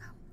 come